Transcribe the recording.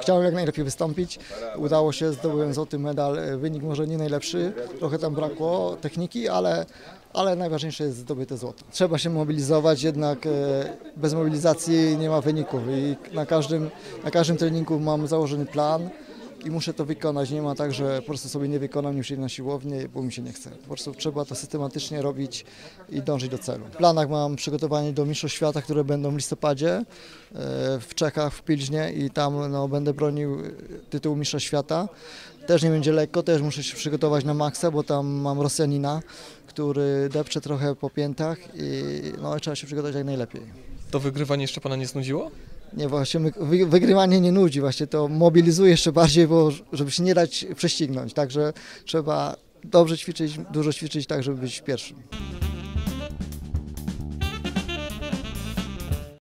Chciałem jak najlepiej wystąpić. Udało się, zdobyłem złoty medal. Wynik może nie najlepszy, trochę tam brakło techniki, ale, ale najważniejsze jest zdobyte złoto. Trzeba się mobilizować, jednak e, bez mobilizacji nie ma wyników i na każdym, na każdym treningu mam założony plan i muszę to wykonać. Nie ma tak, że po prostu sobie nie wykonam, nie przyjdę na siłownię, bo mi się nie chce. Po prostu trzeba to systematycznie robić i dążyć do celu. W planach mam przygotowanie do Mistrzostw Świata, które będą w listopadzie e, w Czechach, w Pilźnie i tam no, będę bronił tytułu Mistrza Świata. Też nie będzie lekko, też muszę się przygotować na maksa, bo tam mam Rosjanina, który depcze trochę po piętach i no, trzeba się przygotować jak najlepiej. To wygrywanie jeszcze pana nie znudziło? Nie, właśnie wygrywanie nie nudzi, właśnie to mobilizuje jeszcze bardziej, bo żeby się nie dać prześcignąć, także trzeba dobrze ćwiczyć, dużo ćwiczyć tak, żeby być pierwszym.